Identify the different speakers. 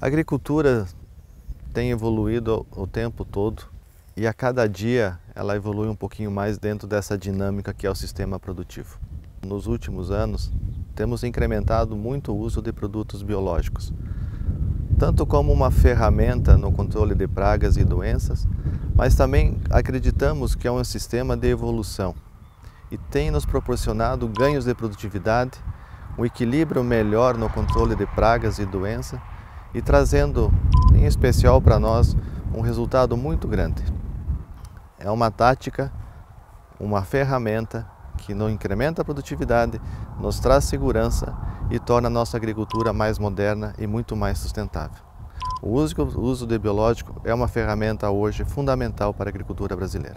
Speaker 1: A agricultura tem evoluído o tempo todo e a cada dia ela evolui um pouquinho mais dentro dessa dinâmica que é o sistema produtivo. Nos últimos anos, temos incrementado muito o uso de produtos biológicos, tanto como uma ferramenta no controle de pragas e doenças, mas também acreditamos que é um sistema de evolução e tem nos proporcionado ganhos de produtividade, um equilíbrio melhor no controle de pragas e doenças e trazendo, em especial para nós, um resultado muito grande. É uma tática, uma ferramenta que não incrementa a produtividade, nos traz segurança e torna a nossa agricultura mais moderna e muito mais sustentável. O uso, o uso de biológico é uma ferramenta hoje fundamental para a agricultura brasileira.